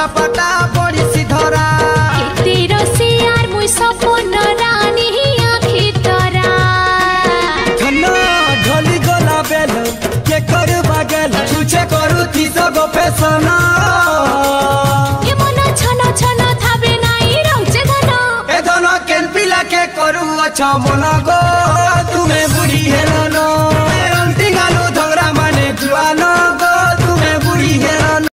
সাপাটা পড়িছি ধরা। কেতে রসিয়ার মুই সপন রানী আখি তরা ধন ঢলি গলা বেল কে করবা গেল? তুছে করুছি সব ফেশন মন ছন ছন থাবে নাই রৌচে ধন এ ধন কেন পিলাকে করু অছ গো?